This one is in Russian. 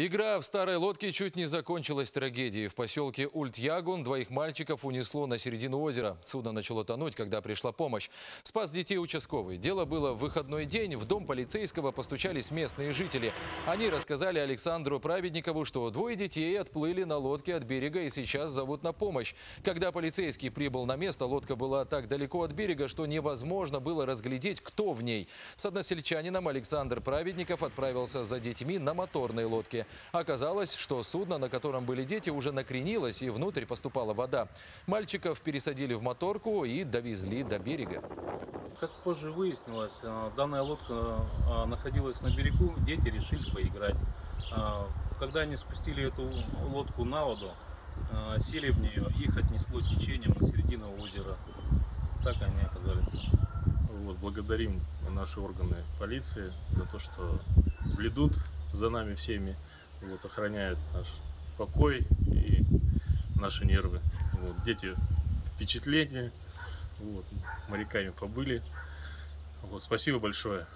Игра в старой лодке чуть не закончилась трагедией. В поселке Ульт-Ягун двоих мальчиков унесло на середину озера. Судно начало тонуть, когда пришла помощь. Спас детей участковый. Дело было в выходной день. В дом полицейского постучались местные жители. Они рассказали Александру Праведникову, что двое детей отплыли на лодке от берега и сейчас зовут на помощь. Когда полицейский прибыл на место, лодка была так далеко от берега, что невозможно было разглядеть, кто в ней. С односельчанином Александр Праведников отправился за детьми на моторной лодке. Оказалось, что судно, на котором были дети, уже накренилось и внутрь поступала вода. Мальчиков пересадили в моторку и довезли до берега. Как позже выяснилось, э, данная лодка э, находилась на берегу, дети решили поиграть. Э, Когда они спустили эту лодку на воду, сели в нее, их отнесло течением на середину озера. Так они оказались. Вот, благодарим наши органы полиции за то, что блюдут за нами всеми, вот, охраняют наш покой и наши нервы. Вот, дети впечатления, вот, моряками побыли. Вот, спасибо большое.